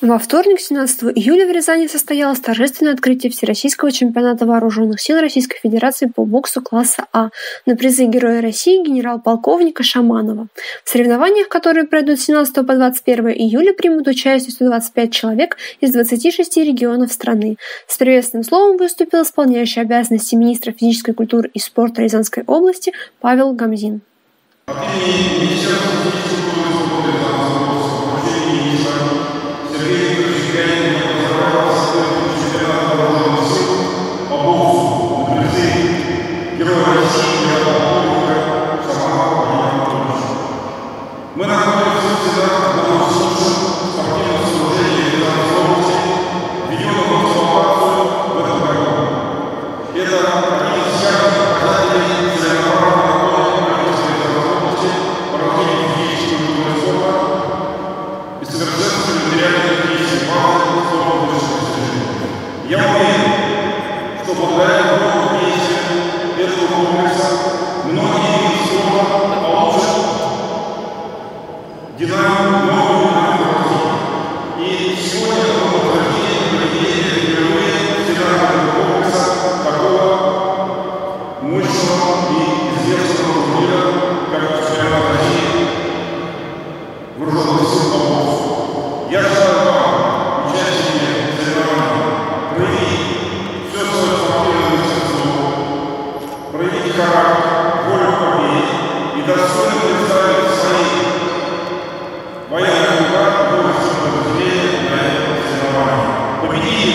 Во вторник, 17 июля, в Рязани состоялось торжественное открытие Всероссийского чемпионата вооруженных сил Российской Федерации по боксу класса А на призы Героя России генерал-полковника Шаманова. В соревнованиях, которые пройдут с 17 по 21 июля, примут участие 125 человек из 26 регионов страны. С приветственным словом выступил исполняющий обязанности министра физической культуры и спорта Рязанской области Павел Гамзин.